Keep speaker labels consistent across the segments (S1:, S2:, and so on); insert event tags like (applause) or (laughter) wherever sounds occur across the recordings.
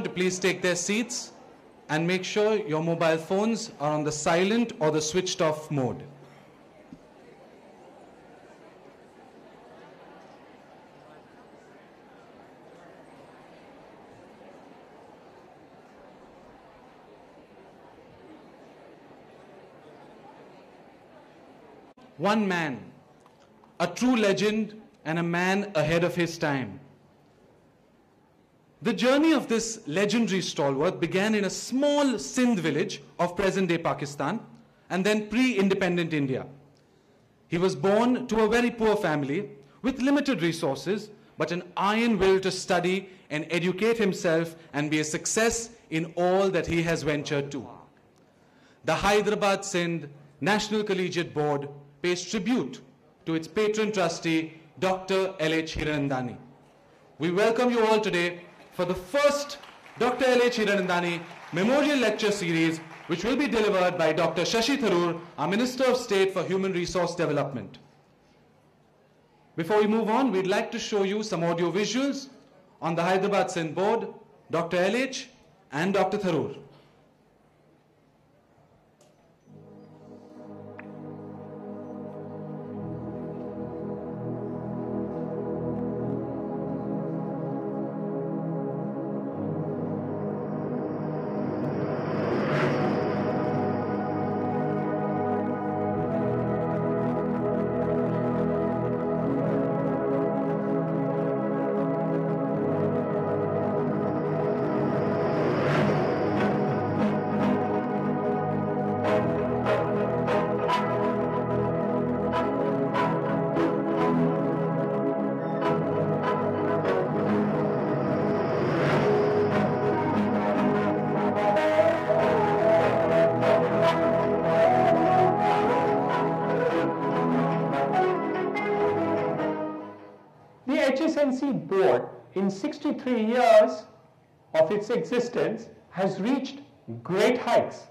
S1: to please take their seats and make sure your mobile phones are on the silent or the switched off mode. One man, a true legend and a man ahead of his time. The journey of this legendary stalwart began in a small Sindh village of present day Pakistan and then pre independent India. He was born to a very poor family with limited resources, but an iron will to study and educate himself and be a success in all that he has ventured to. The Hyderabad Sindh National Collegiate Board pays tribute to its patron trustee, Dr. L.H. Hiranandani. We welcome you all today for the first Dr. L.H. Hiranandani Memorial Lecture Series, which will be delivered by Dr. Shashi Tharoor, our Minister of State for Human Resource Development. Before we move on, we'd like to show you some audio visuals on the Hyderabad Sindh Board, Dr. L.H. and Dr. Tharoor.
S2: HSNC board, in 63 years of its existence, has reached great heights.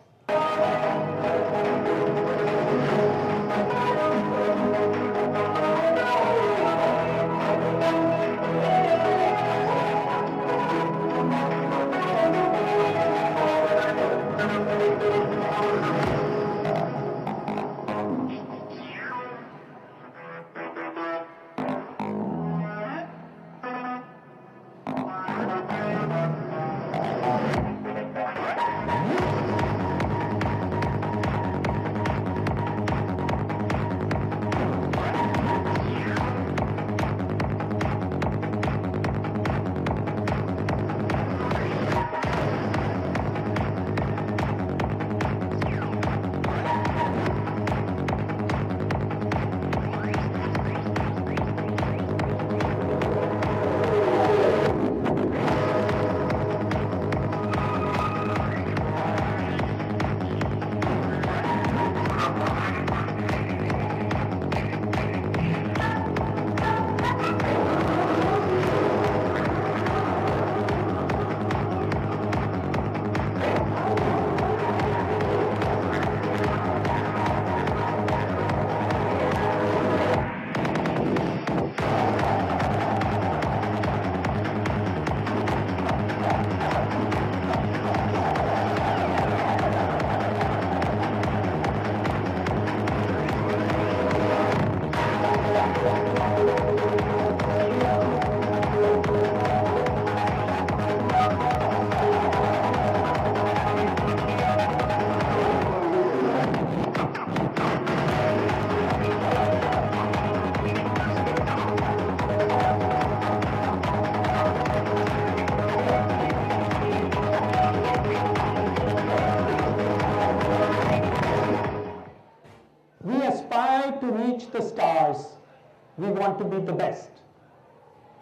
S2: We want to be the best.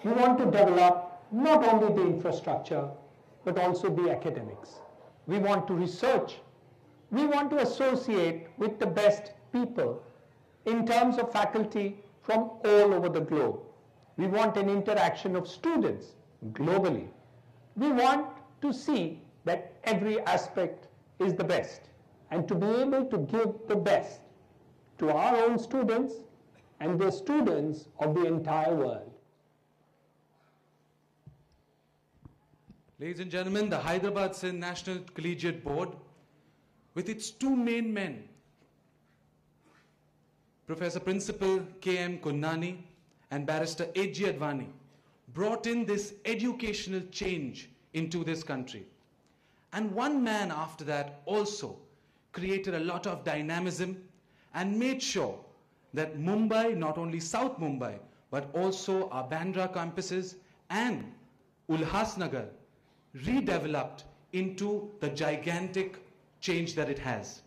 S2: We want to develop not only the infrastructure, but also the academics. We want to research. We want to associate with the best people in terms of faculty from all over the globe. We want an interaction of students globally. We want to see that every aspect is the best and to be able to give the best to our own students and the students of the entire world.
S1: Ladies and gentlemen, the Hyderabad Sindh National Collegiate Board, with its two main men, Professor Principal K.M. Kundnani and Barrister A.G. Advani, brought in this educational change into this country. And one man after that also created a lot of dynamism and made sure that Mumbai, not only South Mumbai, but also our Bandra campuses and Ulhasnagar redeveloped into the gigantic change that it has.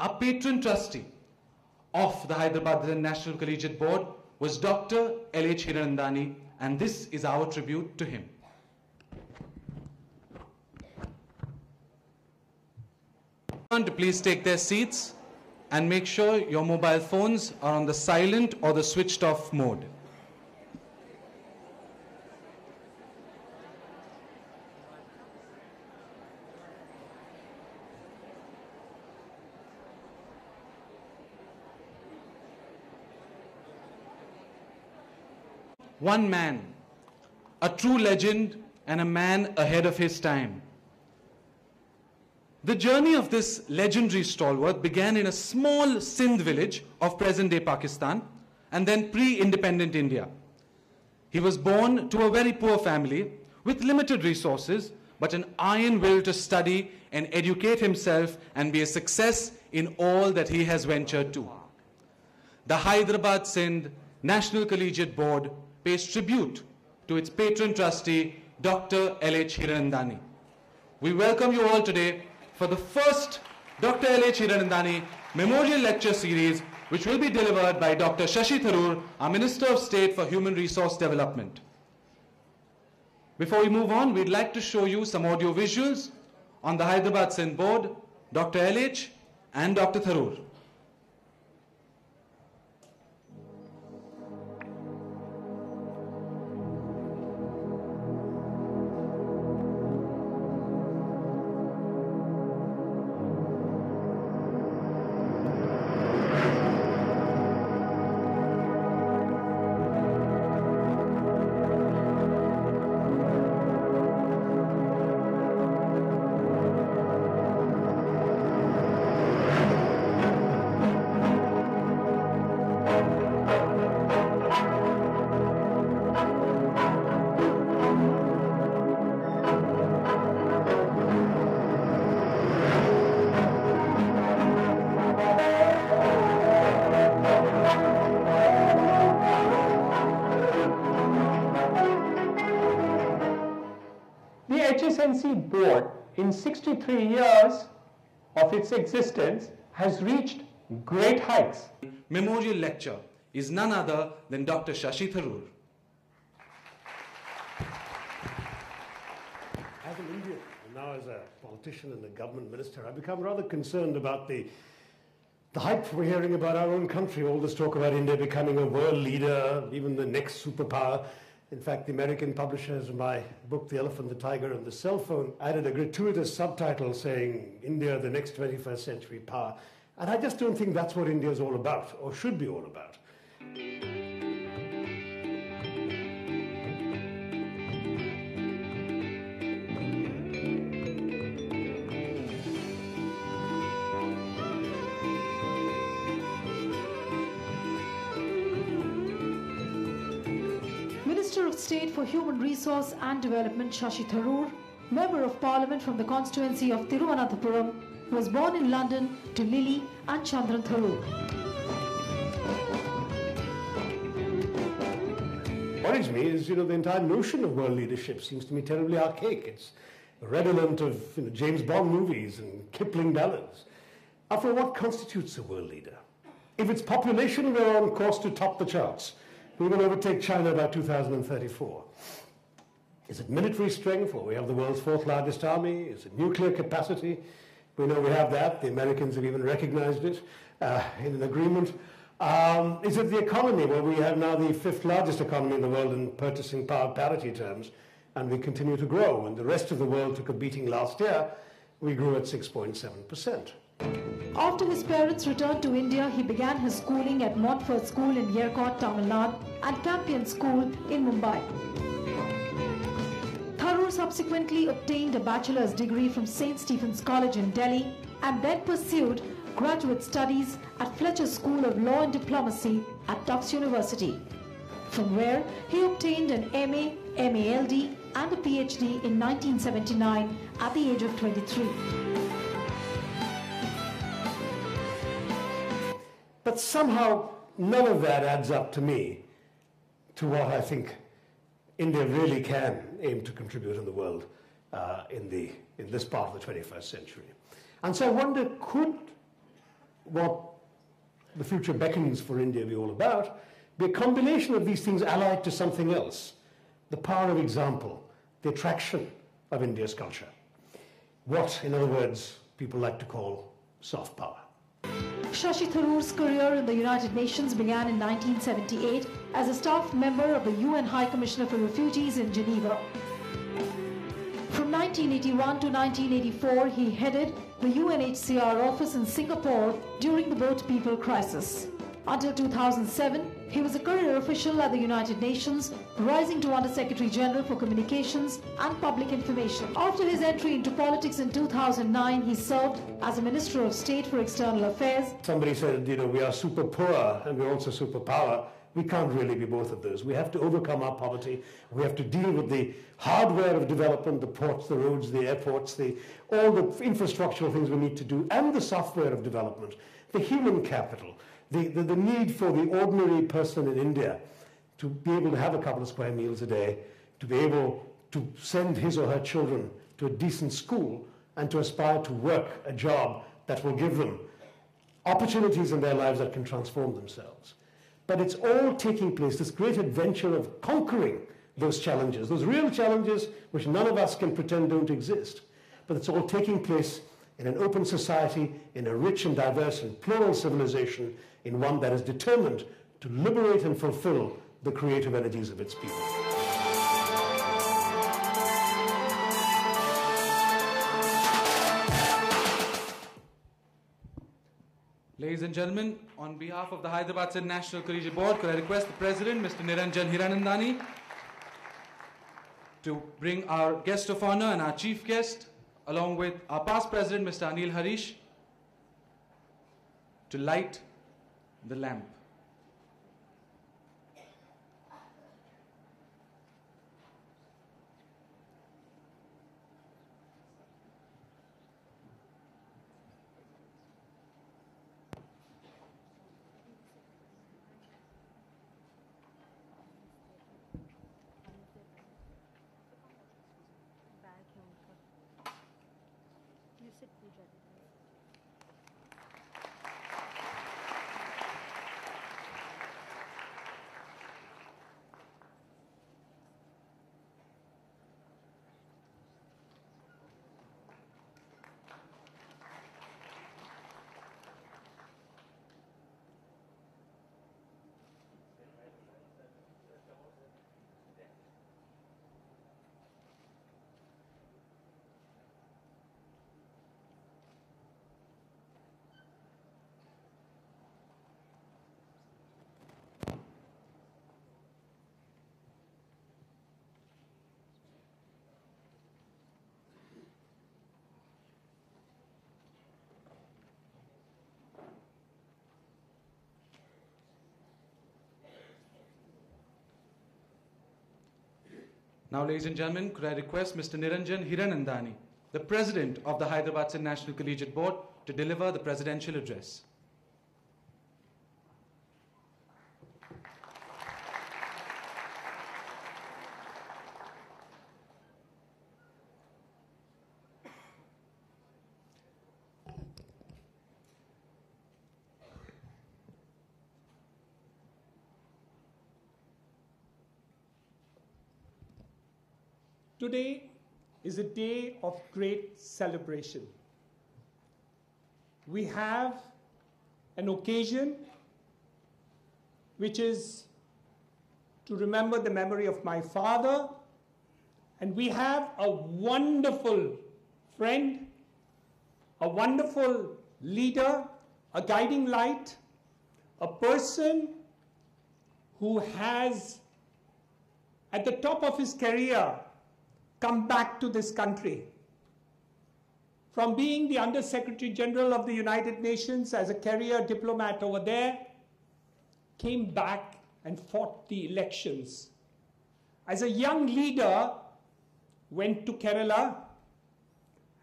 S1: Our patron trustee of the Hyderabad National Collegiate Board was Dr. L.H. Hiranandani, and this is our tribute to him. please take their seats and make sure your mobile phones are on the silent or the switched off mode. One man, a true legend and a man ahead of his time. The journey of this legendary stalwart began in a small Sindh village of present day Pakistan and then pre independent India. He was born to a very poor family with limited resources, but an iron will to study and educate himself and be a success in all that he has ventured to. The Hyderabad Sindh National Collegiate Board pays tribute to its patron trustee, Dr. L.H. Hiranandani. We welcome you all today for the first Dr. L.H. Hiranandani Memorial Lecture Series, which will be delivered by Dr. Shashi Tharoor, our Minister of State for Human Resource Development. Before we move on, we'd like to show you some audio visuals on the Hyderabad Sindh Board, Dr. L.H. and Dr. Tharoor.
S3: The board, in 63 years of its existence, has reached great heights.
S1: Memorial lecture is none other than Dr. Shashi Tharoor.
S4: As an Indian, and now as a politician and a government minister, I've become rather concerned about the, the hype we're hearing about our own country. All this talk about India becoming a world leader, even the next superpower. In fact, the American publishers of my book, The Elephant, the Tiger, and the Cell Phone, added a gratuitous subtitle saying, India, the next 21st century power. And I just don't think that's what India is all about, or should be all about.
S5: State for Human Resource and Development Shashi Tharoor, Member of Parliament from the constituency of Thiruvananthapuram, was born in London to Lily and Chandran Tharoor.
S4: worries me is, you know, the entire notion of world leadership seems to me terribly archaic. It's redolent of you know, James Bond movies and Kipling ballads. After all, what constitutes a world leader? If it's population, we're on course to top the charts. We will overtake China by 2034. Is it military strength? Well, we have the world's fourth largest army. Is it nuclear capacity? We know we have that. The Americans have even recognized it uh, in an agreement. Um, is it the economy? Well, we have now the fifth largest economy in the world in purchasing power parity terms, and we continue to grow. When the rest of the world took a beating last year, we grew at 6.7%.
S5: After his parents returned to India, he began his schooling at Montfort School in Yercaud, Tamil Nadu and Campion School in Mumbai. Tharoor subsequently obtained a bachelor's degree from St. Stephen's College in Delhi and then pursued graduate studies at Fletcher School of Law and Diplomacy at Tufts University, from where he obtained an MA, MALD and a PhD in 1979 at the age of 23.
S4: But somehow none of that adds up to me to what I think India really can aim to contribute in the world uh, in, the, in this part of the 21st century. And so I wonder could what the future beckons for India be all about be a combination of these things allied to something else the power of example, the attraction of India's culture. What, in other words, people like to call soft power.
S5: Shashi Tharoor's career in the United Nations began in 1978 as a staff member of the UN High Commissioner for Refugees in Geneva. From 1981 to 1984, he headed the UNHCR office in Singapore during the boat people crisis. Until 2007, he was a career official at the United Nations, rising to Under Secretary General for Communications and Public Information. After his entry into politics in 2009, he served as a Minister of State for External Affairs.
S4: Somebody said, you know, we are super poor and we're also super power. We can't really be both of those. We have to overcome our poverty. We have to deal with the hardware of development, the ports, the roads, the airports, the, all the infrastructural things we need to do, and the software of development, the human capital, the, the, the need for the ordinary person in India to be able to have a couple of square meals a day, to be able to send his or her children to a decent school, and to aspire to work a job that will give them opportunities in their lives that can transform themselves. But it's all taking place, this great adventure of conquering those challenges, those real challenges which none of us can pretend don't exist. But it's all taking place in an open society, in a rich and diverse and plural civilization, in one that is determined to liberate and fulfill the creative energies of its people.
S1: Ladies and gentlemen, on behalf of the Hyderabad Sindh National Collegiate Board, could I request the President, Mr. Niranjan Hiranandani, to bring our guest of honor and our chief guest, along with our past President, Mr. Anil Harish, to light the lamp. Now, ladies and gentlemen, could I request Mr. Niranjan Hiranandani, the President of the Hyderabad National Collegiate Board, to deliver the presidential address.
S2: Today is a day of great celebration. We have an occasion which is to remember the memory of my father, and we have a wonderful friend, a wonderful leader, a guiding light, a person who has, at the top of his career, come back to this country. From being the Under Secretary General of the United Nations as a career diplomat over there, came back and fought the elections. As a young leader, went to Kerala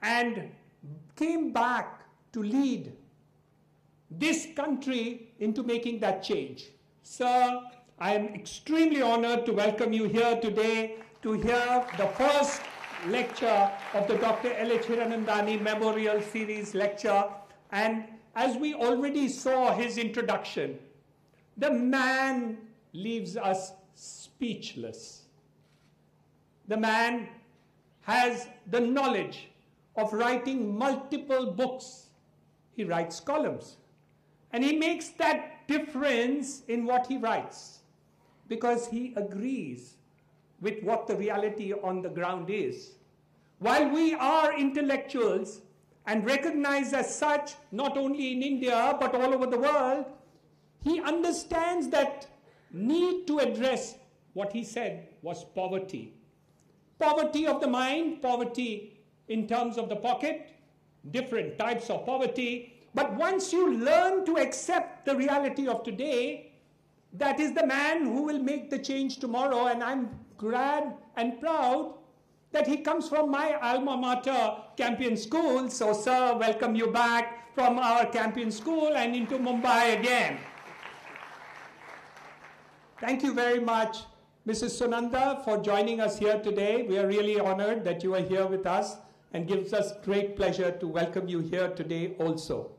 S2: and came back to lead this country into making that change. Sir, I am extremely honored to welcome you here today to hear the first lecture of the Dr. L.H. Hiranandani Memorial Series lecture. And as we already saw his introduction, the man leaves us speechless. The man has the knowledge of writing multiple books. He writes columns. And he makes that difference in what he writes because he agrees with what the reality on the ground is. While we are intellectuals and recognized as such, not only in India but all over the world, he understands that need to address what he said was poverty. Poverty of the mind, poverty in terms of the pocket, different types of poverty. But once you learn to accept the reality of today, that is the man who will make the change tomorrow. And I'm glad and proud that he comes from my alma mater, Campion School. So, sir, welcome you back from our Campion School and into Mumbai again. Thank you very much, Mrs. Sunanda, for joining us here today. We are really honored that you are here with us and gives us great pleasure to welcome you here today also.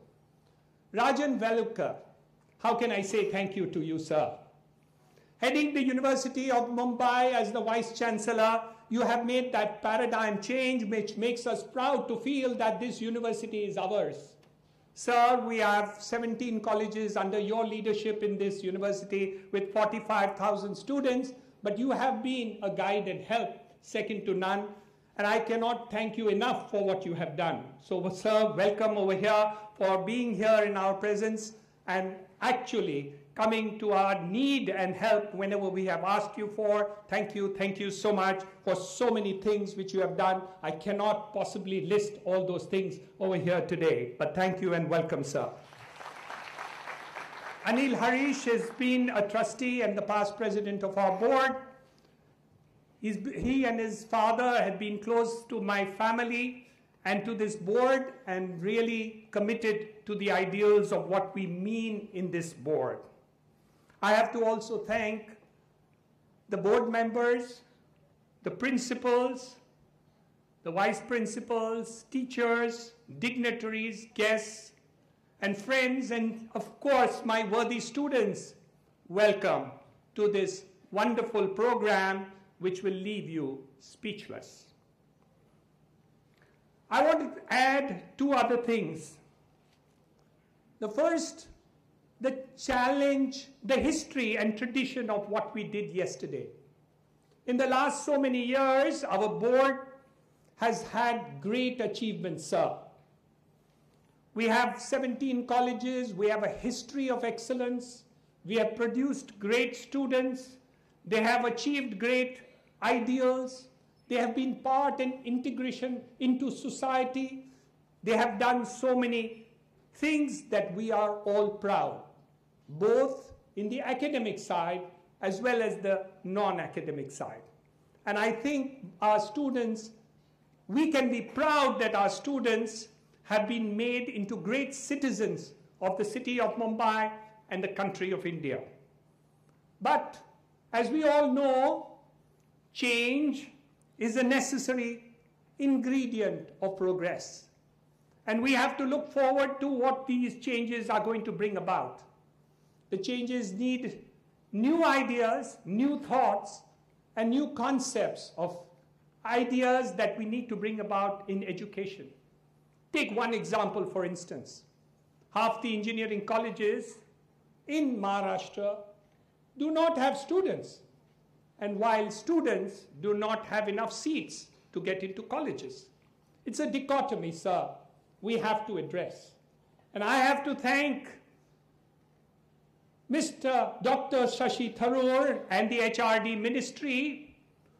S2: Rajan Welukar, how can I say thank you to you, sir? Heading the University of Mumbai as the Vice Chancellor, you have made that paradigm change which makes us proud to feel that this university is ours. Sir, we have 17 colleges under your leadership in this university with 45,000 students, but you have been a guide and help second to none. And I cannot thank you enough for what you have done. So, sir, welcome over here for being here in our presence and actually coming to our need and help whenever we have asked you for. Thank you, thank you so much for so many things which you have done. I cannot possibly list all those things over here today, but thank you and welcome, sir. Anil Harish has been a trustee and the past president of our board. He's, he and his father had been close to my family and to this board and really committed to the ideals of what we mean in this board. I have to also thank the board members, the principals, the vice principals, teachers, dignitaries, guests, and friends, and of course, my worthy students. Welcome to this wonderful program which will leave you speechless. I want to add two other things. The first, the challenge, the history and tradition of what we did yesterday. In the last so many years, our board has had great achievements, sir. We have 17 colleges, we have a history of excellence, we have produced great students, they have achieved great ideals, they have been part and integration into society. They have done so many things that we are all proud, both in the academic side as well as the non-academic side. And I think our students, we can be proud that our students have been made into great citizens of the city of Mumbai and the country of India. But as we all know, change is a necessary ingredient of progress. And we have to look forward to what these changes are going to bring about. The changes need new ideas, new thoughts, and new concepts of ideas that we need to bring about in education. Take one example, for instance. Half the engineering colleges in Maharashtra do not have students. And while students do not have enough seats to get into colleges, it's a dichotomy, sir, we have to address. And I have to thank Mr. Dr. Shashi Tharoor and the HRD ministry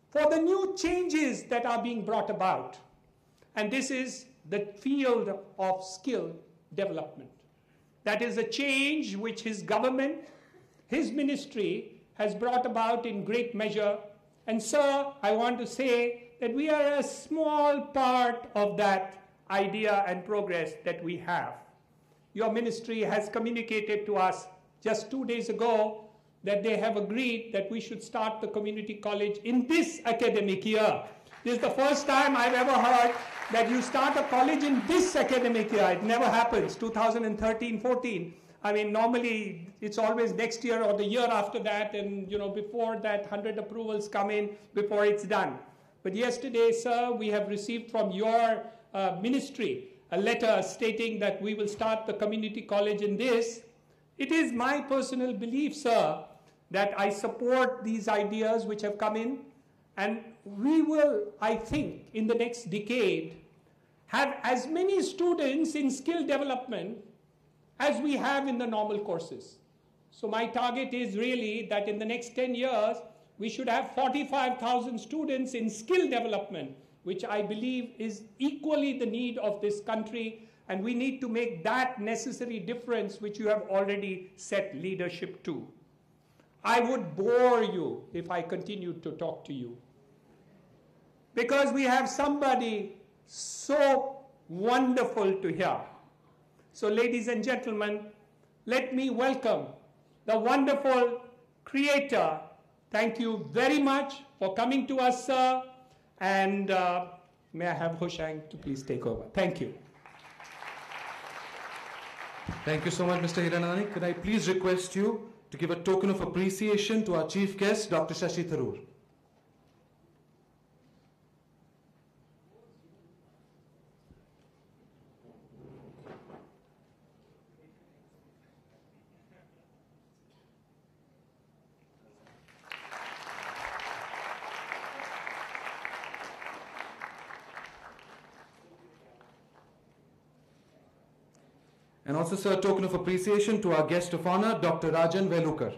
S2: for the new changes that are being brought about. And this is the field of skill development. That is a change which his government, his ministry has brought about in great measure. And, sir, I want to say that we are a small part of that idea and progress that we have. Your ministry has communicated to us just two days ago that they have agreed that we should start the community college in this academic year. This is the first time I've ever heard that you start a college in this academic year. It never happens, 2013 14. I mean, normally it's always next year or the year after that, and you know, before that, 100 approvals come in before it's done. But yesterday, sir, we have received from your uh, ministry a letter stating that we will start the community college in this. It is my personal belief, sir, that I support these ideas which have come in, and we will, I think, in the next decade, have as many students in skill development as we have in the normal courses. So my target is really that in the next 10 years, we should have 45,000 students in skill development, which I believe is equally the need of this country. And we need to make that necessary difference, which you have already set leadership to. I would bore you if I continued to talk to you. Because we have somebody so wonderful to hear. So, ladies and gentlemen, let me welcome the wonderful creator. Thank you very much for coming to us, sir. And uh, may I have Hoshang to please take over? Thank you.
S1: Thank you so much, Mr. Hiranandani. Could I please request you to give a token of appreciation to our chief guest, Dr. Shashi Tharoor? Also, a token of appreciation to our guest of honor, Dr. Rajan Welukar.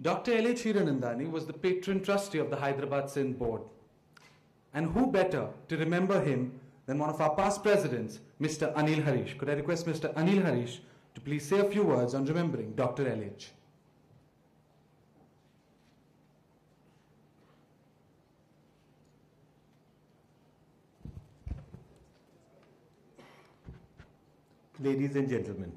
S1: Dr. L.H. Hiranandani was the patron trustee of the Hyderabad Sindh Board. And who better to remember him than one of our past presidents, Mr. Anil Harish? Could I request Mr. Anil Harish to please say a few words on remembering Dr. LH?
S6: Ladies and gentlemen,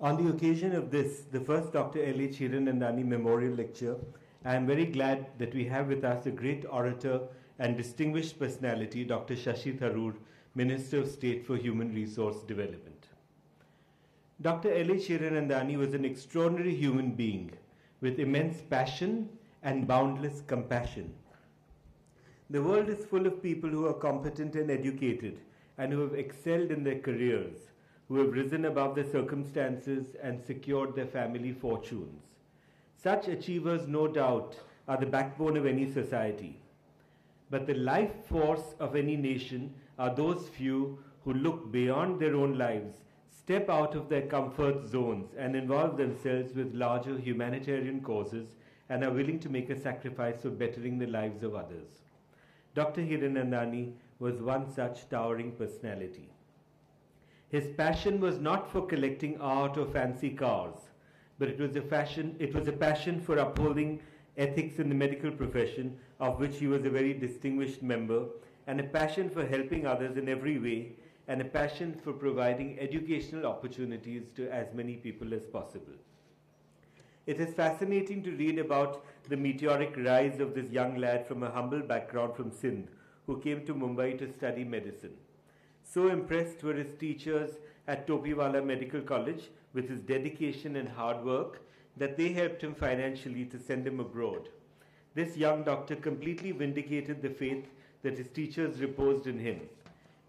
S6: on the occasion of this, the first Dr. L.H. Hiranandani Memorial Lecture, I am very glad that we have with us a great orator and distinguished personality, Dr. Shashi Tharoor, Minister of State for Human Resource Development. Dr. L.H. Hiranandani was an extraordinary human being with immense passion and boundless compassion. The world is full of people who are competent and educated and who have excelled in their careers, who have risen above their circumstances and secured their family fortunes. Such achievers, no doubt, are the backbone of any society. But the life force of any nation are those few who look beyond their own lives, step out of their comfort zones, and involve themselves with larger humanitarian causes and are willing to make a sacrifice for bettering the lives of others. Dr. Hiranandani was one such towering personality. His passion was not for collecting art or fancy cars, but it was a fashion, it was a passion for upholding ethics in the medical profession, of which he was a very distinguished member, and a passion for helping others in every way, and a passion for providing educational opportunities to as many people as possible. It is fascinating to read about the meteoric rise of this young lad from a humble background from Sindh who came to Mumbai to study medicine. So impressed were his teachers at Topiwala Medical College with his dedication and hard work that they helped him financially to send him abroad. This young doctor completely vindicated the faith that his teachers reposed in him,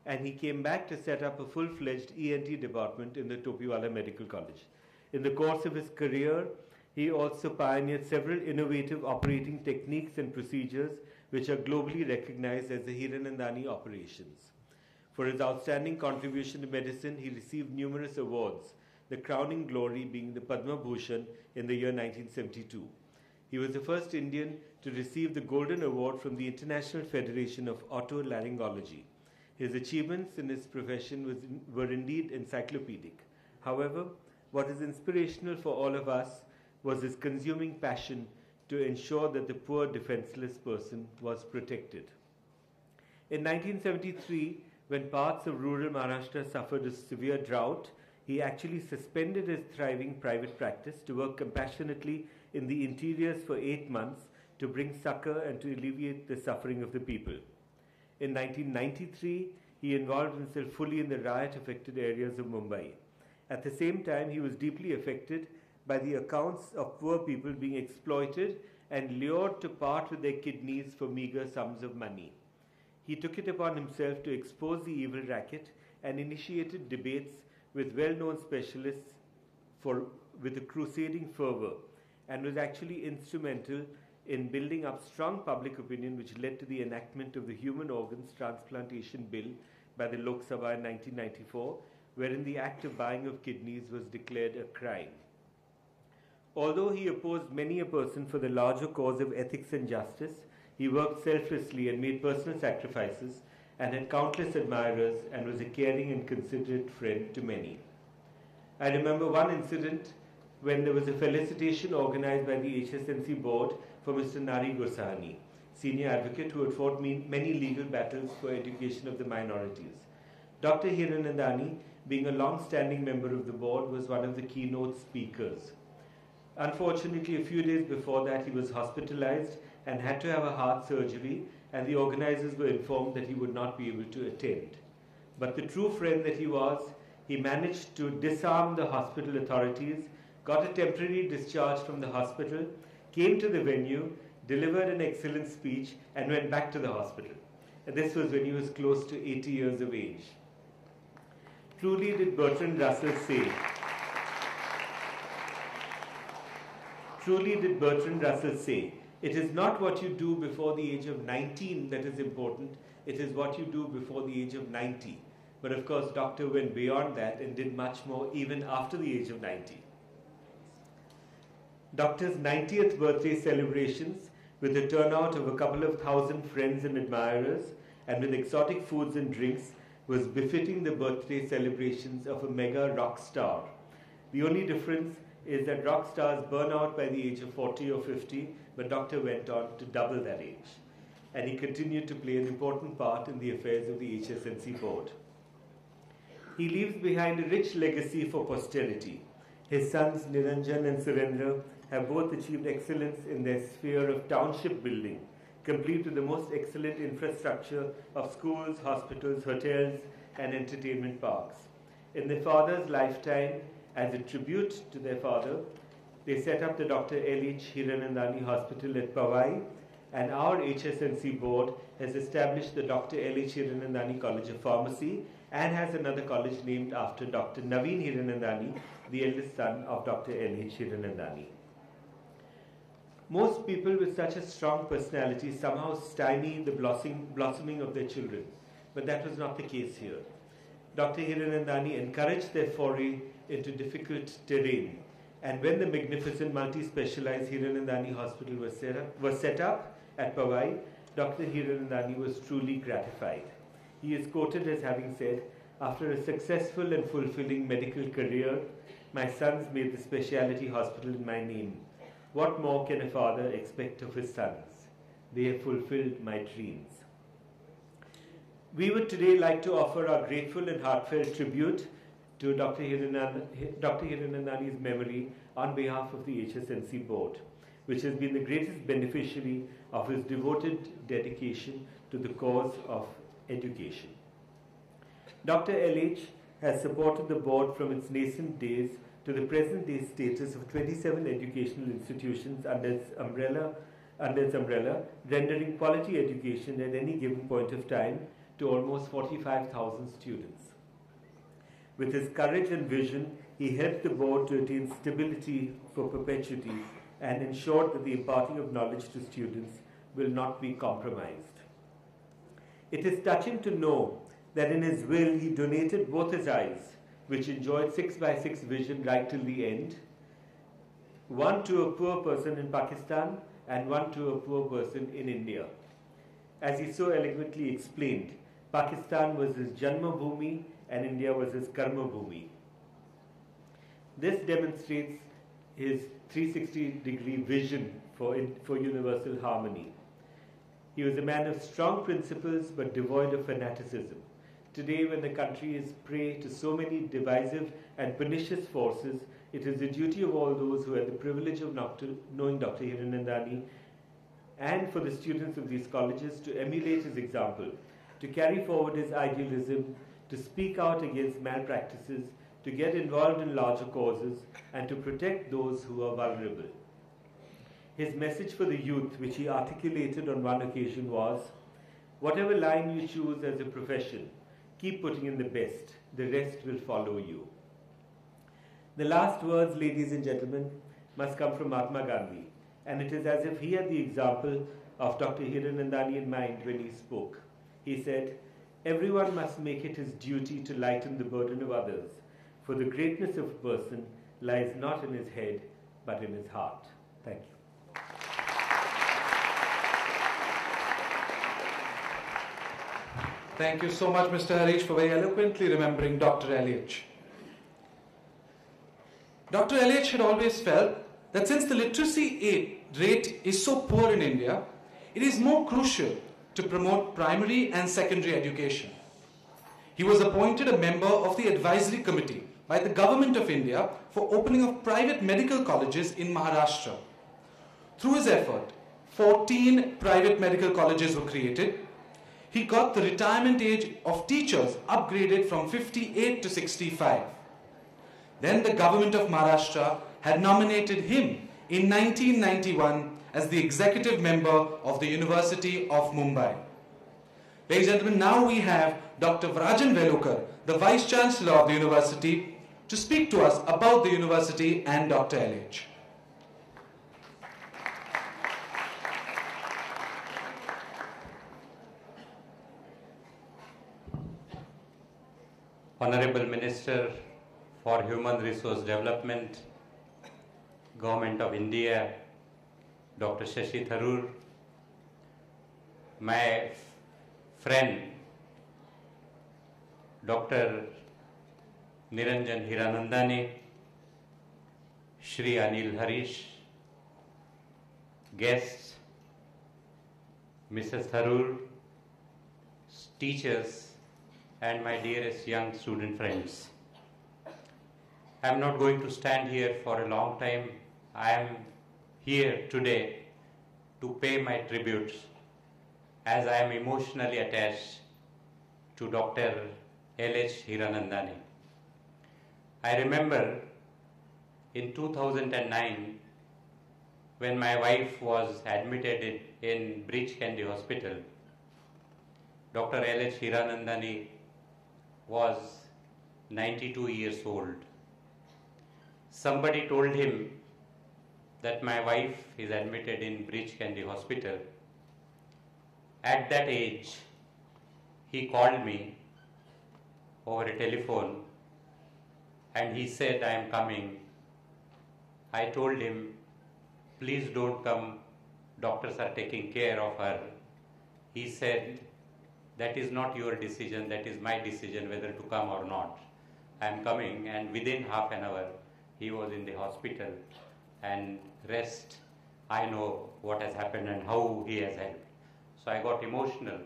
S6: and he came back to set up a full fledged ENT department in the Topiwala Medical College. In the course of his career, he also pioneered several innovative operating techniques and procedures which are globally recognized as the Hiranandani operations. For his outstanding contribution to medicine, he received numerous awards, the crowning glory being the Padma Bhushan in the year 1972. He was the first Indian to receive the Golden Award from the International Federation of Otolaryngology. His achievements in his profession was, were indeed encyclopedic. However, what is inspirational for all of us was his consuming passion to ensure that the poor defenseless person was protected. In 1973, when parts of rural Maharashtra suffered a severe drought, he actually suspended his thriving private practice to work compassionately in the interiors for eight months to bring succor and to alleviate the suffering of the people. In 1993, he involved himself fully in the riot affected areas of Mumbai. At the same time, he was deeply affected by the accounts of poor people being exploited and lured to part with their kidneys for meager sums of money. He took it upon himself to expose the evil racket and initiated debates with well known specialists for, with a crusading fervor and was actually instrumental in building up strong public opinion, which led to the enactment of the Human Organs Transplantation Bill by the Lok Sabha in 1994, wherein the act of buying of kidneys was declared a crime. Although he opposed many a person for the larger cause of ethics and justice, he worked selflessly and made personal sacrifices and had countless admirers and was a caring and considerate friend to many. I remember one incident when there was a felicitation organized by the HSNC board for Mr. Nari Gursahani, senior advocate who had fought many legal battles for education of the minorities. Dr. Hiranandani, being a long-standing member of the board, was one of the keynote speakers. Unfortunately, a few days before that, he was hospitalized and had to have a heart surgery, and the organizers were informed that he would not be able to attend. But the true friend that he was, he managed to disarm the hospital authorities, got a temporary discharge from the hospital, came to the venue, delivered an excellent speech, and went back to the hospital. And this was when he was close to 80 years of age. Truly did Bertrand Russell say, Truly did Bertrand Russell say, it is not what you do before the age of 19 that is important, it is what you do before the age of 90. But of course, Doctor went beyond that and did much more even after the age of 90. Doctor's 90th birthday celebrations, with a turnout of a couple of thousand friends and admirers, and with exotic foods and drinks, was befitting the birthday celebrations of a mega rock star. The only difference is that rock stars burn out by the age of 40 or 50, but Doctor went on to double that age. And he continued to play an important part in the affairs of the HSNC board. He leaves behind a rich legacy for posterity. His sons Niranjan and Surendra have both achieved excellence in their sphere of township building, complete with the most excellent infrastructure of schools, hospitals, hotels, and entertainment parks. In their father's lifetime, as a tribute to their father, they set up the Dr. L.H. Hiranandani Hospital at Powai, and our HSNC board has established the Dr. L.H. Hiranandani College of Pharmacy and has another college named after Dr. Naveen Hiranandani, the eldest son of Dr. L.H. Hiranandani. Most people with such a strong personality somehow stymie the blossoming, blossoming of their children, but that was not the case here. Dr. Hiranandani encouraged their foray into difficult terrain. And when the magnificent multi-specialized Hiranandani Hospital was set up, was set up at Powai, Dr. Hiranandani was truly gratified. He is quoted as having said, after a successful and fulfilling medical career, my sons made the specialty hospital in my name. What more can a father expect of his sons? They have fulfilled my dreams. We would today like to offer our grateful and heartfelt tribute to Dr. Hiranandani's memory on behalf of the HSNC board, which has been the greatest beneficiary of his devoted dedication to the cause of education. Dr. LH has supported the board from its nascent days to the present day status of 27 educational institutions under its umbrella, under its umbrella, rendering quality education at any given point of time to almost 45,000 students. With his courage and vision, he helped the board to attain stability for perpetuity and ensured that the imparting of knowledge to students will not be compromised. It is touching to know that in his will he donated both his eyes, which enjoyed 6 by 6 vision right till the end, one to a poor person in Pakistan and one to a poor person in India. As he so eloquently explained, Pakistan was his Janma Bhumi and India was his Karma Bhumi. This demonstrates his 360 degree vision for, for universal harmony. He was a man of strong principles but devoid of fanaticism. Today, when the country is prey to so many divisive and pernicious forces, it is the duty of all those who had the privilege of knowing Dr. Hiranandani and for the students of these colleges to emulate his example, to carry forward his idealism, to speak out against malpractices, to get involved in larger causes, and to protect those who are vulnerable. His message for the youth, which he articulated on one occasion, was Whatever line you choose as a profession, keep putting in the best, the rest will follow you. The last words, ladies and gentlemen, must come from Mahatma Gandhi, and it is as if he had the example of Dr. Hiranandani in mind when he spoke. He said, Everyone must make it his duty to lighten the burden of others, for the greatness of a person lies not in his head, but in his heart. Thank you.
S1: Thank you so much, Mr. Harish, for very eloquently remembering Dr. LH. Dr. LH had always felt that since the literacy rate is so poor in India, it is more crucial to promote primary and secondary education. He was appointed a member of the advisory committee by the government of India for opening of private medical colleges in Maharashtra. Through his effort, 14 private medical colleges were created he got the retirement age of teachers upgraded from 58 to 65. Then the government of Maharashtra had nominated him in 1991 as the executive member of the University of Mumbai. Ladies and gentlemen, now we have Dr. Rajan Welukar, the Vice Chancellor of the University, to speak to us about the University and Dr. LH.
S7: Honorable Minister for Human Resource Development, Government of India, Dr. Shashi Tharoor, my friend, Dr. Niranjan Hiranandani, Shri Anil Harish, guests, Mrs. Tharoor, teachers, and my dearest young student friends. I am not going to stand here for a long time. I am here today to pay my tributes as I am emotionally attached to Dr. L.H. Hiranandani. I remember in 2009 when my wife was admitted in, Breach Candy Hospital, Dr. L.H. Hiranandani was 92 years old. Somebody told him that my wife is admitted in Breach Candy Hospital. At that age, he called me over a telephone and he said, I am coming. I told him, please don't come, doctors are taking care of her. He said, that is not your decision, that is my decision whether to come or not. I am coming, and within half an hour, he was in the hospital, and rest, I know what has happened and how he has helped. So I got emotional,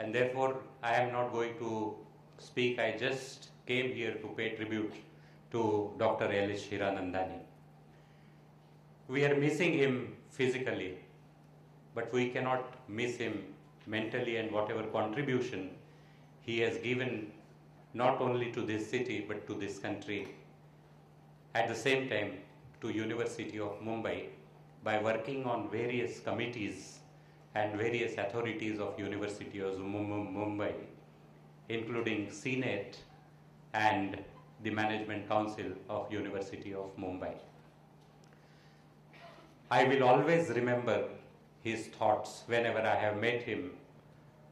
S7: and therefore I am not going to speak. I just came here to pay tribute to Dr. L.H. Hiranandani. We are missing him physically, but we cannot miss him mentally and whatever contribution he has given not only to this city but to this country. At the same time, to University of Mumbai by working on various committees and various authorities of University of Mumbai, including Senate and the Management Council of University of Mumbai. I will always remember his thoughts whenever I have met him.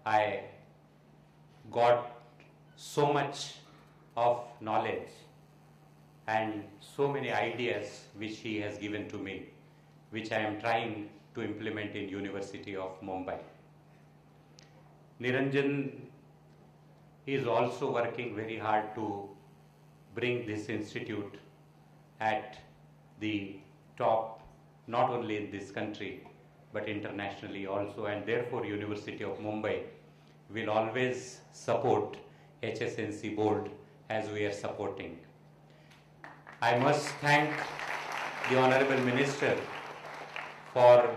S7: I got so much of knowledge and so many ideas which he has given to me, which I am trying to implement in University of Mumbai. Niranjan is also working very hard to bring this institute at the top, not only in this country, but internationally also, and therefore University of Mumbai will always support HSNC board as we are supporting. I must thank the Honorable Minister for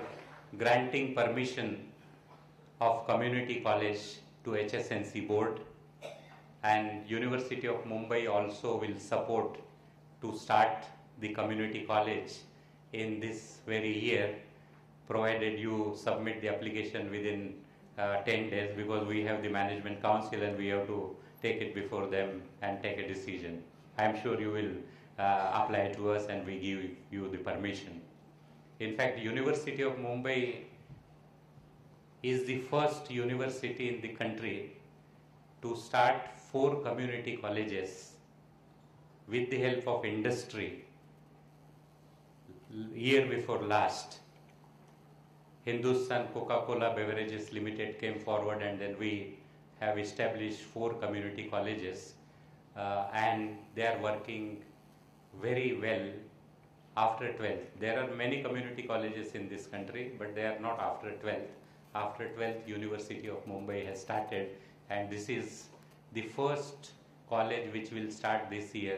S7: granting permission of community college to HSNC board and University of Mumbai also will support to start the community college in this very year provided you submit the application within uh, 10 days because we have the management council and we have to take it before them and take a decision. I am sure you will uh, apply to us and we give you the permission. In fact, University of Mumbai is the first university in the country to start four community colleges with the help of industry year before last. Hindustan Coca-Cola Beverages Limited came forward and then we have established four community colleges uh, and they are working very well after 12th. There are many community colleges in this country but they are not after 12th. After 12th University of Mumbai has started and this is the first college which will start this year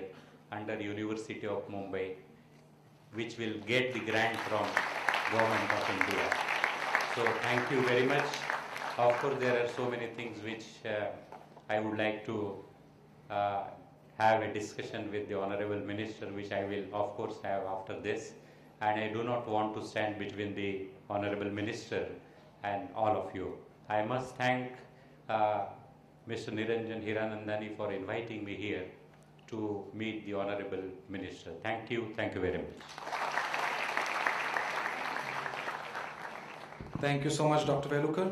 S7: under University of Mumbai which will get the grant from Government of India. So thank you very much. Of course, there are so many things which uh, I would like to uh, have a discussion with the Honorable Minister, which I will of course have after this. And I do not want to stand between the Honorable Minister and all of you. I must thank uh, Mr. Niranjan Hiranandani for inviting me here to meet the Honorable Minister. Thank you. Thank you very much.
S1: Thank you so much, Dr. Welukar.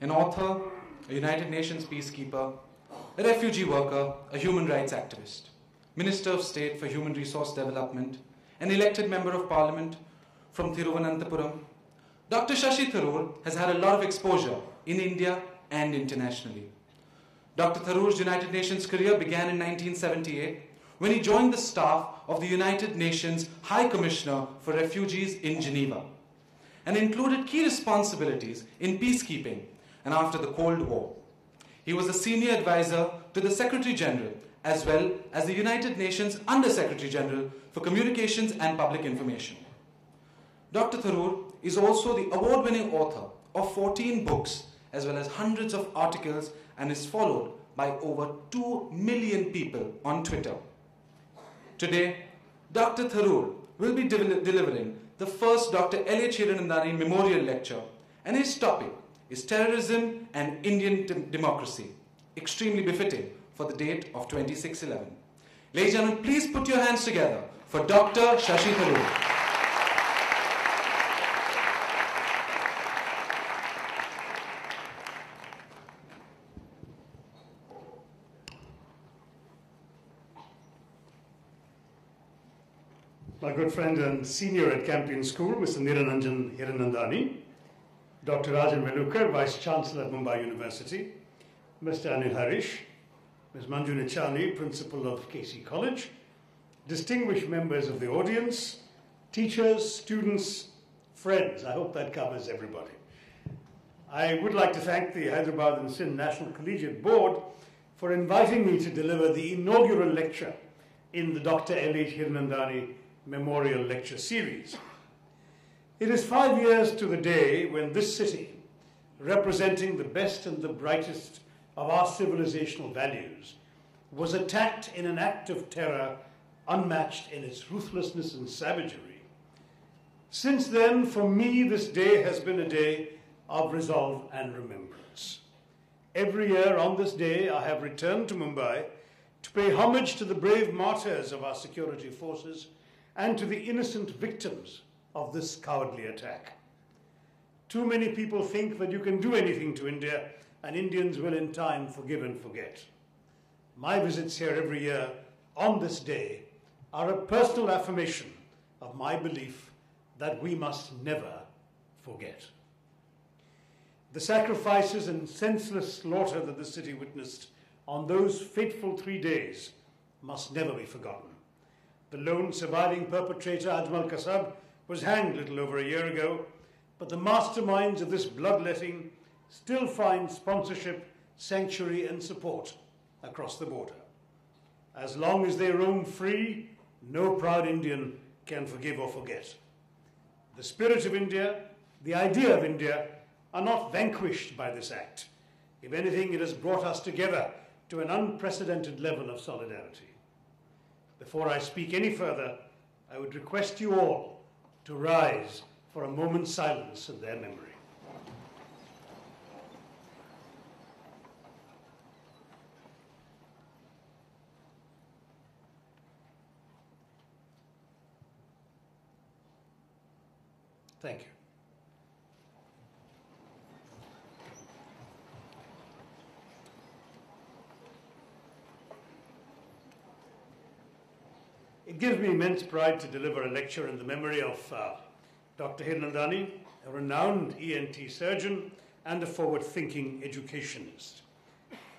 S1: An author, a United Nations peacekeeper, a refugee worker, a human rights activist, Minister of State for Human Resource Development, an elected member of parliament from Thiruvananthapuram, Dr. Shashi Tharoor has had a lot of exposure in India and internationally. Dr. Tharoor's United Nations career began in 1978 when he joined the staff of the United Nations High Commissioner for Refugees in Geneva and included key responsibilities in peacekeeping and after the Cold War. He was a senior advisor to the Secretary General as well as the United Nations Under Secretary General for Communications and Public Information. Dr. Tharoor is also the award winning author of 14 books as well as hundreds of articles and is followed by over 2 million people on Twitter. Today, Dr. Tharoor will be de- delivering the first Dr. L.H. Hiranandani Memorial Lecture, and his topic is Terrorism and Indian dem- Democracy, extremely befitting for the date of 2611. Ladies and gentlemen, please put your hands together for Dr. Shashi Tharoor.
S4: My good friend and senior at Campion School, Mr. Niranjan Hiranandani, Dr. Rajan Welukar, Vice Chancellor at Mumbai University, Mr. Anil Harish, Ms. Manju Nichani, Principal of KC College, distinguished members of the audience, teachers, students, friends. I hope that covers everybody. I would like to thank the Hyderabad and Sindh National Collegiate Board for inviting me to deliver the inaugural lecture in the Dr. L.H. Hiranandani Memorial Lecture Series. It is five years to the day when this city, representing the best and the brightest of our civilizational values, was attacked in an act of terror unmatched in its ruthlessness and savagery. Since then, for me, this day has been a day of resolve and remembrance. Every year on this day, I have returned to Mumbai to pay homage to the brave martyrs of our security forces and to the innocent victims of this cowardly attack. Too many people think that you can do anything to India and Indians will in time forgive and forget. My visits here every year on this day are a personal affirmation of my belief that we must never forget. The sacrifices and senseless slaughter that the city witnessed on those fateful three days must never be forgotten. The lone surviving perpetrator, Ajmal Kasab, was hanged little over a year ago, but the masterminds of this bloodletting still find sponsorship, sanctuary, and support across the border. As long as they roam free, no proud Indian can forgive or forget. The spirit of India, the idea of India, are not vanquished by this act. If anything, it has brought us together to an unprecedented level of solidarity. Before I speak any further, I would request you all to rise for a moment's silence in their memory. Thank you. It gives me immense pride to deliver a lecture in the memory of uh, Dr. Hiranandani, a renowned ENT surgeon and a forward thinking educationist.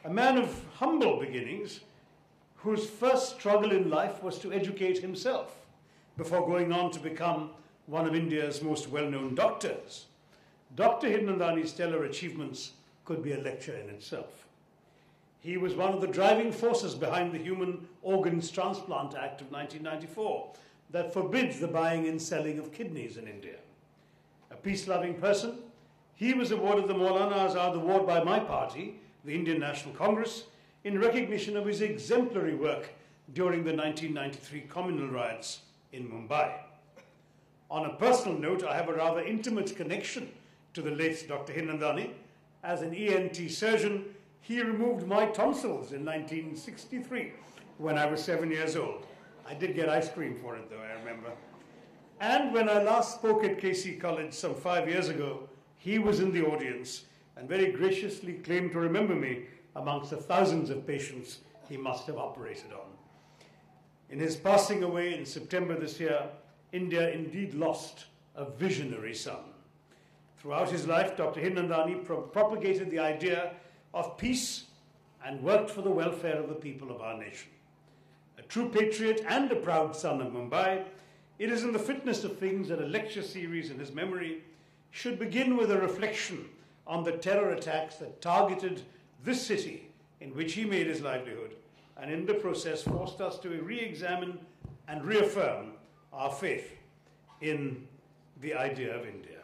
S4: A man of humble beginnings whose first struggle in life was to educate himself before going on to become one of India's most well known doctors. Dr. Hiranandani's stellar achievements could be a lecture in itself. He was one of the driving forces behind the Human Organs Transplant Act of 1994 that forbids the buying and selling of kidneys in India. A peace loving person, he was awarded the Maulana Azad Award by my party, the Indian National Congress, in recognition of his exemplary work during the 1993 communal riots in Mumbai. On a personal note, I have a rather intimate connection to the late Dr. Hiranandani. As an ENT surgeon, he removed my tonsils in 1963 when I was seven years old. I did get ice cream for it, though, I remember. And when I last spoke at KC College some five years ago, he was in the audience and very graciously claimed to remember me amongst the thousands of patients he must have operated on. In his passing away in September this year, India indeed lost a visionary son. Throughout his life, Dr. Hiranandani pro- propagated the idea of peace and worked for the welfare of the people of our nation. A true patriot and a proud son of Mumbai, it is in the fitness of things that a lecture series in his memory should begin with a reflection on the terror attacks that targeted this city in which he made his livelihood and in the process forced us to re examine and reaffirm our faith in the idea of India.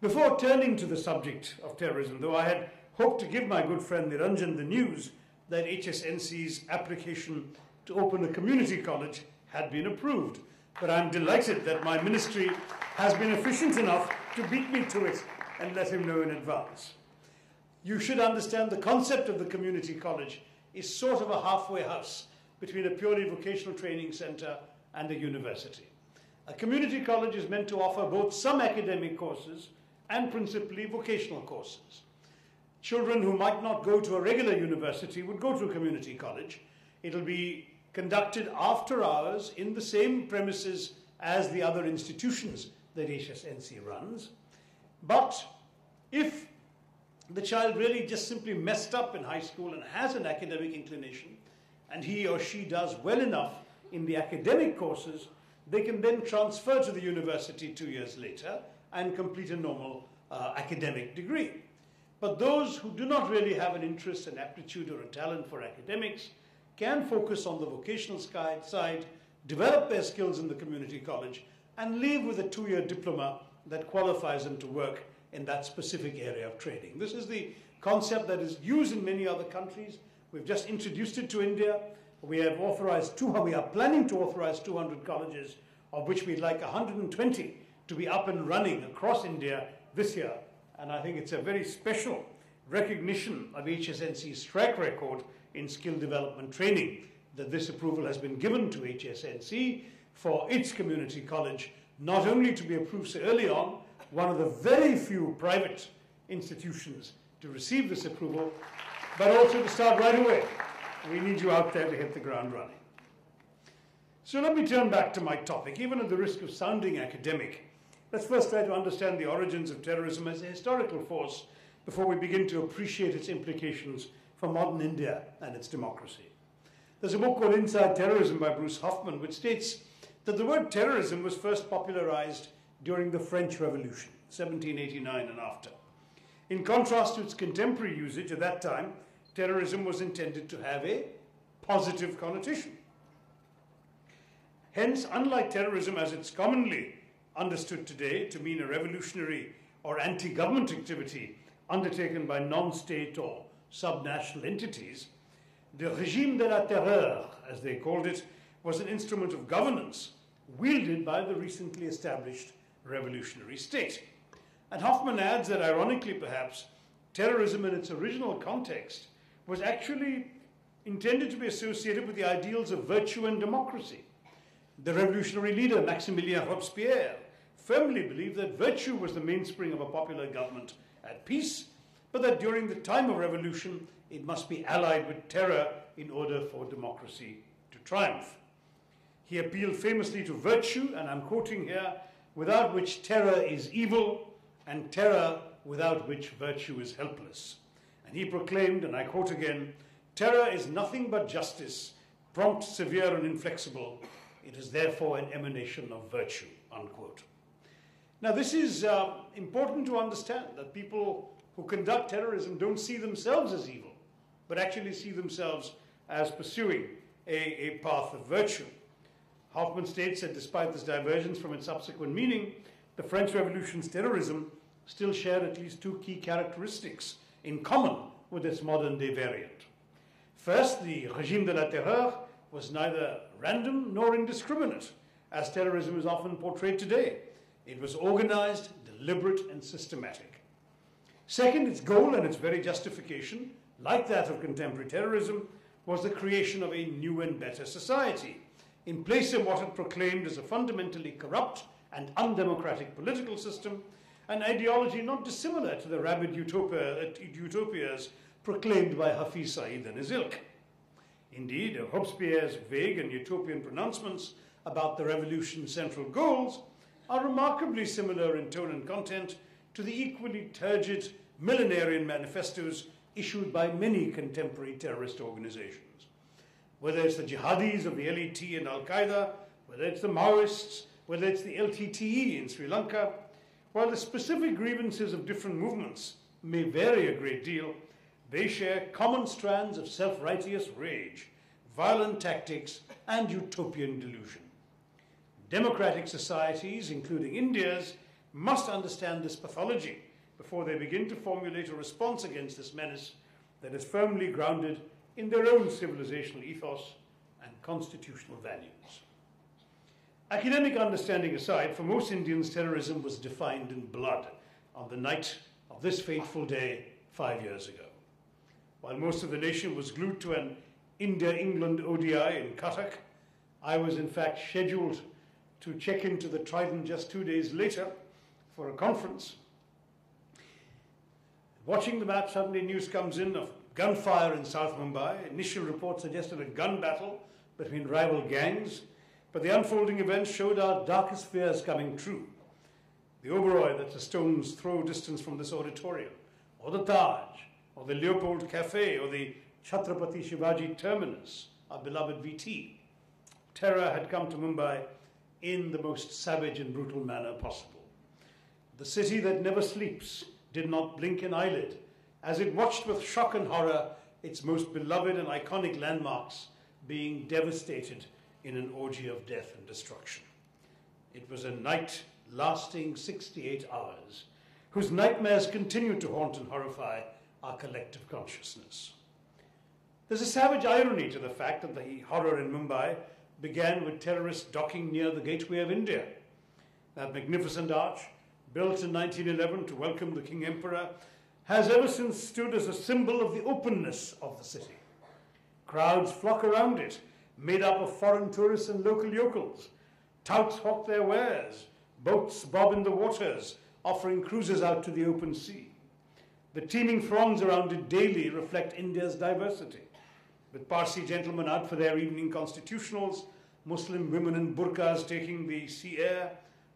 S4: Before turning to the subject of terrorism, though I had hoped to give my good friend Niranjan the news that HSNC's application to open a community college had been approved. But I'm delighted that my ministry has been efficient enough to beat me to it and let him know in advance. You should understand the concept of the community college is sort of a halfway house between a purely vocational training center and a university. A community college is meant to offer both some academic courses and principally vocational courses. Children who might not go to a regular university would go to a community college. It'll be conducted after hours in the same premises as the other institutions that HSNC runs. But if the child really just simply messed up in high school and has an academic inclination, and he or she does well enough in the academic courses, they can then transfer to the university two years later and complete a normal uh, academic degree. But those who do not really have an interest, an aptitude, or a talent for academics can focus on the vocational side, develop their skills in the community college, and leave with a two year diploma that qualifies them to work in that specific area of training. This is the concept that is used in many other countries. We've just introduced it to India. We have authorized two, we are planning to authorize 200 colleges, of which we'd like 120 to be up and running across India this year. And I think it's a very special recognition of HSNC's track record in skill development training that this approval has been given to HSNC for its community college, not only to be approved so early on, one of the very few private institutions to receive this approval, but also to start right away. We need you out there to hit the ground running. So let me turn back to my topic, even at the risk of sounding academic. Let's first try to understand the origins of terrorism as a historical force before we begin to appreciate its implications for modern India and its democracy. There's a book called Inside Terrorism by Bruce Hoffman, which states that the word terrorism was first popularized during the French Revolution, 1789 and after. In contrast to its contemporary usage at that time, terrorism was intended to have a positive connotation. Hence, unlike terrorism as it's commonly understood today to mean a revolutionary or anti government activity undertaken by non state or subnational entities, the régime de la terreur, as they called it, was an instrument of governance wielded by the recently established revolutionary state. And Hoffman adds that, ironically perhaps, terrorism in its original context was actually intended to be associated with the ideals of virtue and democracy. The revolutionary leader, Maximilien Robespierre, firmly believed that virtue was the mainspring of a popular government at peace, but that during the time of revolution, it must be allied with terror in order for democracy to triumph. He appealed famously to virtue, and I'm quoting here without which terror is evil, and terror without which virtue is helpless. And he proclaimed, and I quote again terror is nothing but justice, prompt, severe, and inflexible. It is therefore an emanation of virtue. Unquote. Now, this is uh, important to understand that people who conduct terrorism don't see themselves as evil, but actually see themselves as pursuing a, a path of virtue. Hoffman states that despite this divergence from its subsequent meaning, the French Revolution's terrorism still shared at least two key characteristics in common with its modern day variant. First, the régime de la terreur was neither random nor indiscriminate, as terrorism is often portrayed today. It was organized, deliberate, and systematic. Second, its goal and its very justification, like that of contemporary terrorism, was the creation of a new and better society, in place of what it proclaimed as a fundamentally corrupt and undemocratic political system, an ideology not dissimilar to the rabid utopia, uh, utopias proclaimed by Hafiz Saeed and his ilk. Indeed, Robespierre's vague and utopian pronouncements about the revolution's central goals are remarkably similar in tone and content to the equally turgid millenarian manifestos issued by many contemporary terrorist organizations. Whether it's the jihadis of the LET and Al Qaeda, whether it's the Maoists, whether it's the LTTE in Sri Lanka, while the specific grievances of different movements may vary a great deal, they share common strands of self righteous rage, violent tactics, and utopian delusion. Democratic societies, including India's, must understand this pathology before they begin to formulate a response against this menace that is firmly grounded in their own civilizational ethos and constitutional values. Academic understanding aside, for most Indians, terrorism was defined in blood on the night of this fateful day five years ago. While most of the nation was glued to an India England ODI in Cuttack, I was in fact scheduled to check into the Trident just two days later for a conference. Watching the map, suddenly news comes in of gunfire in South Mumbai. Initial reports suggested a gun battle between rival gangs, but the unfolding events showed our darkest fears coming true. The Oberoi, that's a stone's throw distance from this auditorium, or the Taj, or the Leopold Cafe, or the Chhatrapati Shivaji Terminus, our beloved VT. Terror had come to Mumbai in the most savage and brutal manner possible. The city that never sleeps did not blink an eyelid as it watched with shock and horror its most beloved and iconic landmarks being devastated in an orgy of death and destruction. It was a night lasting 68 hours, whose nightmares continue to haunt and horrify our collective consciousness. There's a savage irony to the fact that the horror in Mumbai began with terrorists docking near the Gateway of India. That magnificent arch, built in 1911 to welcome the King Emperor, has ever since stood as a symbol of the openness of the city. Crowds flock around it, made up of foreign tourists and local yokels. Touts hawk their wares, boats bob in the waters, offering cruises out to the open sea. The teeming throngs around it daily reflect India's diversity, with Parsi gentlemen out for their evening constitutionals, Muslim women in burqas taking the sea air,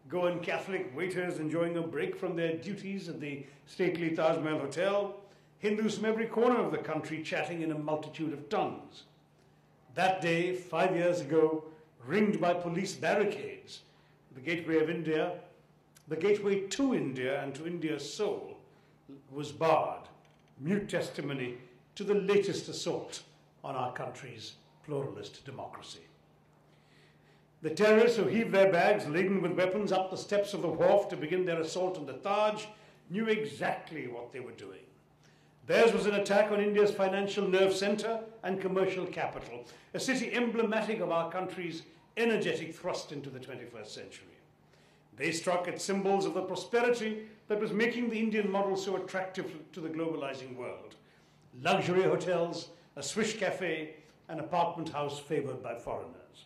S4: Goan Catholic waiters enjoying a break from their duties at the stately Taj Mahal Hotel, Hindus from every corner of the country chatting in a multitude of tongues. That day, five years ago, ringed by police barricades, the gateway of India, the gateway to India and to India's soul, was barred, mute testimony to the latest assault on our country's pluralist democracy. The terrorists who heaved their bags laden with weapons up the steps of the wharf to begin their assault on the Taj knew exactly what they were doing. Theirs was an attack on India's financial nerve center and commercial capital, a city emblematic of our country's energetic thrust into the 21st century. They struck at symbols of the prosperity that was making the Indian model so attractive to the globalizing world. Luxury hotels, a swish cafe, an apartment house favored by foreigners.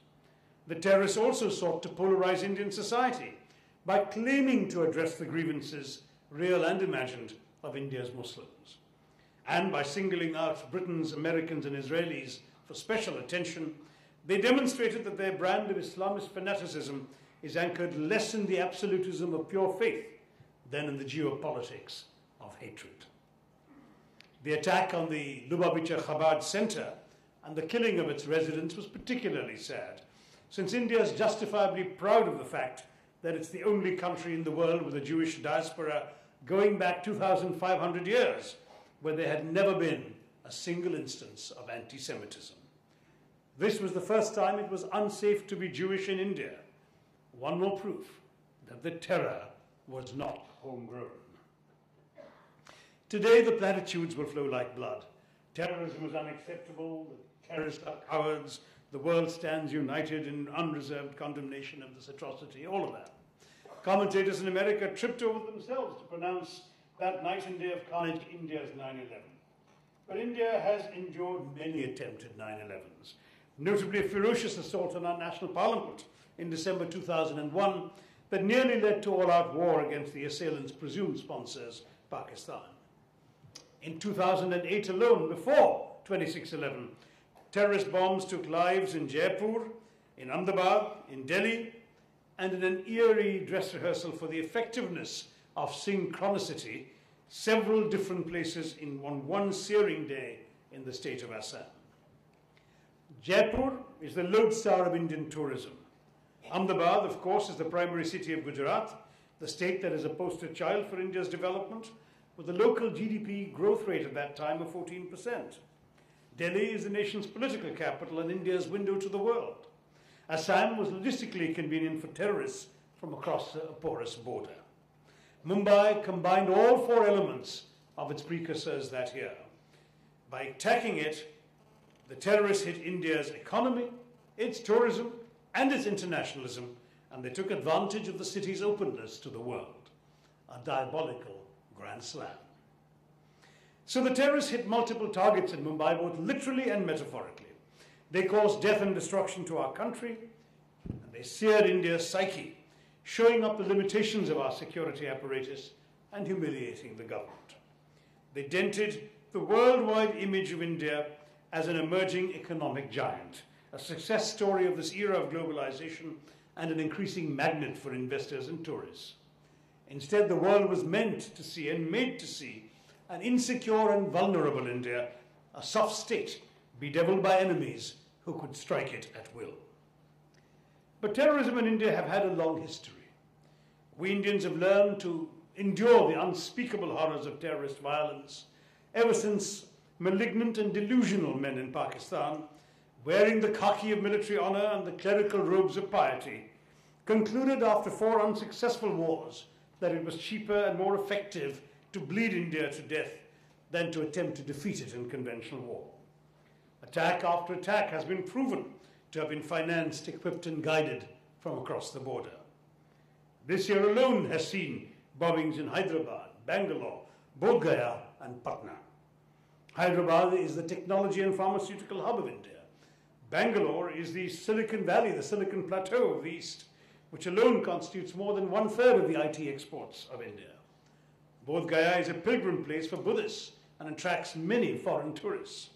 S4: The terrorists also sought to polarize Indian society by claiming to address the grievances, real and imagined, of India's Muslims. And by singling out Britons, Americans, and Israelis for special attention, they demonstrated that their brand of Islamist fanaticism is anchored less in the absolutism of pure faith than in the geopolitics of hatred. The attack on the Lubavitcher Chabad Center and the killing of its residents was particularly sad since India is justifiably proud of the fact that it's the only country in the world with a Jewish diaspora going back 2,500 years where there had never been a single instance of anti Semitism. This was the first time it was unsafe to be Jewish in India. One more proof that the terror was not homegrown. Today, the platitudes will flow like blood. Terrorism is unacceptable, the terrorists are cowards, the world stands united in unreserved condemnation of this atrocity, all of that. Commentators in America tripped over themselves to pronounce that night and day of carnage India's 9 11. But India has endured many attempted 9 11s, notably a ferocious assault on our national parliament in December 2001 that nearly led to all out war against the assailant's presumed sponsors, Pakistan. In 2008 alone, before 2611, Terrorist bombs took lives in Jaipur, in Ahmedabad, in Delhi, and in an eerie dress rehearsal for the effectiveness of synchronicity, several different places in one, one searing day in the state of Assam. Jaipur is the lodestar of Indian tourism. Ahmedabad, of course, is the primary city of Gujarat, the state that is a poster child for India's development, with a local GDP growth rate at that time of 14 percent. Delhi is the nation's political capital and India's window to the world. Assam was logistically convenient for terrorists from across a porous border. Mumbai combined all four elements of its precursors that year. By attacking it, the terrorists hit India's economy, its tourism, and its internationalism, and they took advantage of the city's openness to the world. A diabolical grand slam. So the terrorists hit multiple targets in Mumbai, both literally and metaphorically. They caused death and destruction to our country, and they seared India's psyche, showing up the limitations of our security apparatus and humiliating the government. They dented the worldwide image of India as an emerging economic giant, a success story of this era of globalization and an increasing magnet for investors and tourists. Instead, the world was meant to see and made to see an insecure and vulnerable India, a soft state bedeviled by enemies who could strike it at will. But terrorism in India have had a long history. We Indians have learned to endure the unspeakable horrors of terrorist violence ever since malignant and delusional men in Pakistan, wearing the khaki of military honor and the clerical robes of piety, concluded after four unsuccessful wars that it was cheaper and more effective to bleed India to death than to attempt to defeat it in conventional war. Attack after attack has been proven to have been financed, equipped, and guided from across the border. This year alone has seen bombings in Hyderabad, Bangalore, Bodh Gaya, and Patna. Hyderabad is the technology and pharmaceutical hub of India. Bangalore is the Silicon Valley, the Silicon Plateau of the East, which alone constitutes more than one third of the IT exports of India. Bodh Gaya is a pilgrim place for Buddhists and attracts many foreign tourists.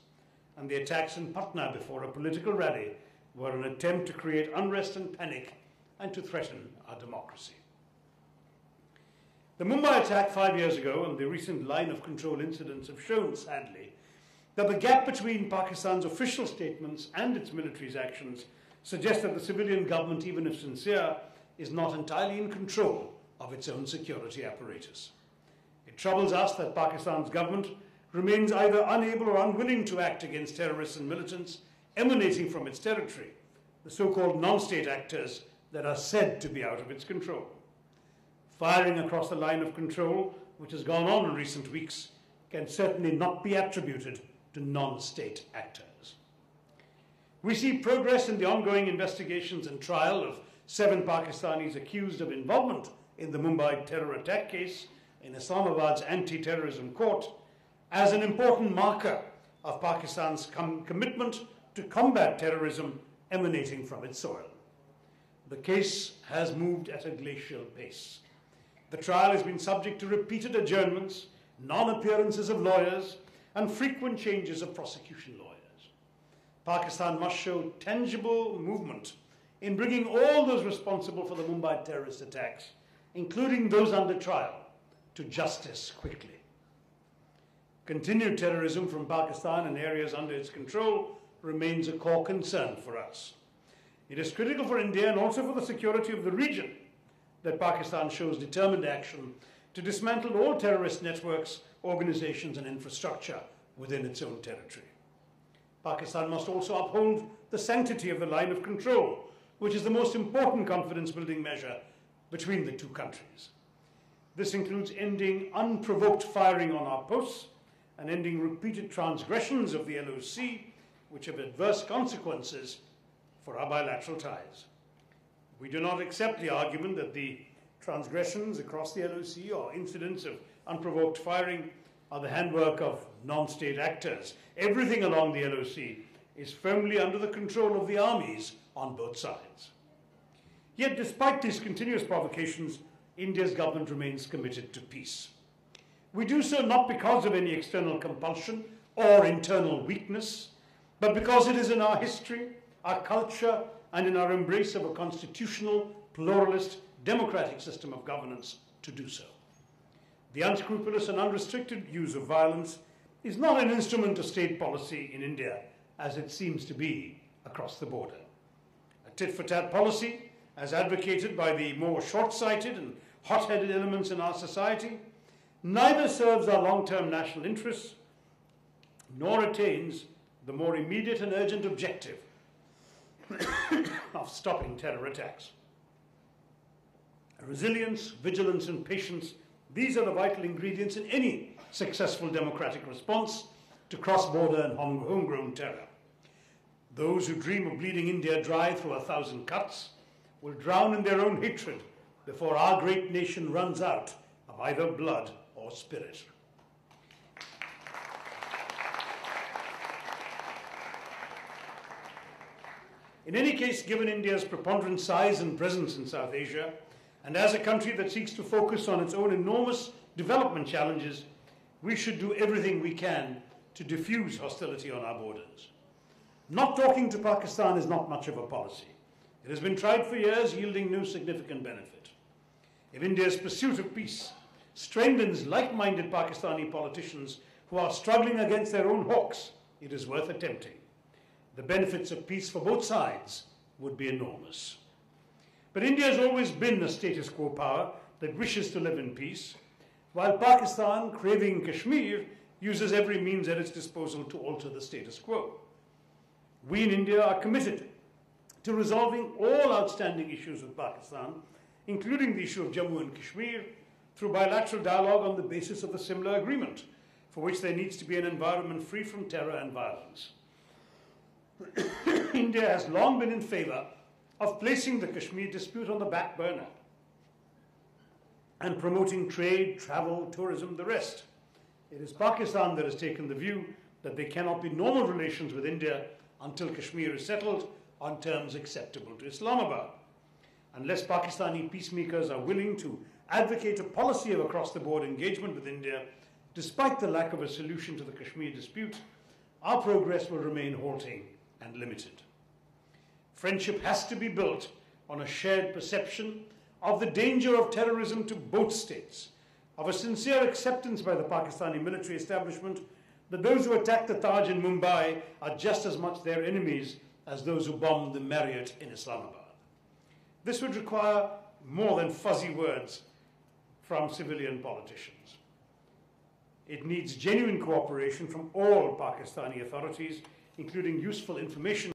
S4: And the attacks in Patna before a political rally were an attempt to create unrest and panic and to threaten our democracy. The Mumbai attack five years ago and the recent line of control incidents have shown, sadly, that the gap between Pakistan's official statements and its military's actions suggests that the civilian government, even if sincere, is not entirely in control of its own security apparatus. It troubles us that Pakistan's government remains either unable or unwilling to act against terrorists and militants emanating from its territory, the so called non state actors that are said to be out of its control. Firing across the line of control, which has gone on in recent weeks, can certainly not be attributed to non state actors. We see progress in the ongoing investigations and trial of seven Pakistanis accused of involvement in the Mumbai terror attack case in Islamabad's anti terrorism court as an important marker of Pakistan's com- commitment to combat terrorism emanating from its soil. The case has moved at a glacial pace. The trial has been subject to repeated adjournments, non appearances of lawyers, and frequent changes of prosecution lawyers. Pakistan must show tangible movement in bringing all those responsible for the Mumbai terrorist attacks, including those under trial, to justice quickly. Continued terrorism from Pakistan and areas under its control remains a core concern for us. It is critical for India and also for the security of the region that Pakistan shows determined action to dismantle all terrorist networks, organizations, and infrastructure within its own territory. Pakistan must also uphold the sanctity of the line of control, which is the most important confidence building measure between the two countries. This includes ending unprovoked firing on our posts and ending repeated transgressions of the LOC, which have adverse consequences for our bilateral ties. We do not accept the argument that the transgressions across the LOC or incidents of unprovoked firing are the handwork of non state actors. Everything along the LOC is firmly under the control of the armies on both sides. Yet, despite these continuous provocations, India's government remains committed to peace. We do so not because of any external compulsion or internal weakness, but because it is in our history, our culture, and in our embrace of a constitutional, pluralist, democratic system of governance to do so. The unscrupulous and unrestricted use of violence is not an instrument of state policy in India, as it seems to be across the border. A tit for tat policy, as advocated by the more short sighted and hot headed elements in our society, neither serves our long term national interests nor attains the more immediate and urgent objective (coughs) of stopping terror attacks. Resilience, vigilance, and patience, these are the vital ingredients in any successful democratic response to cross border and home- homegrown terror. Those who dream of bleeding India dry through a thousand cuts will drown in their own hatred before our great nation runs out of either blood or spirit. In any case, given India's preponderant size and presence in South Asia, and as a country that seeks to focus on its own enormous development challenges, we should do everything we can to diffuse hostility on our borders. Not talking to Pakistan is not much of a policy. It has been tried for years, yielding no significant benefit. If India's pursuit of peace strengthens like minded Pakistani politicians who are struggling against their own hawks, it is worth attempting. The benefits of peace for both sides would be enormous. But India has always been a status quo power that wishes to live in peace, while Pakistan, craving Kashmir, uses every means at its disposal to alter the status quo. We in India are committed to resolving all outstanding issues with Pakistan, including the issue of Jammu and Kashmir, through bilateral dialogue on the basis of a Simla Agreement, for which there needs to be an environment free from terror and violence. (coughs) India has long been in favor of placing the Kashmir dispute on the back burner and promoting trade, travel, tourism, the rest. It is Pakistan that has taken the view that there cannot be normal relations with India until Kashmir is settled on terms acceptable to Islamabad. Unless Pakistani peacemakers are willing to advocate a policy of across the board engagement with India, despite the lack of a solution to the Kashmir dispute, our progress will remain halting and limited. Friendship has to be built on a shared perception of the danger of terrorism to both states, of a sincere acceptance by the Pakistani military establishment that those who attacked the Taj in Mumbai are just as much their enemies as those who bombed the Marriott in Islamabad. This would require more than fuzzy words from civilian politicians. It needs genuine cooperation from all Pakistani authorities, including useful information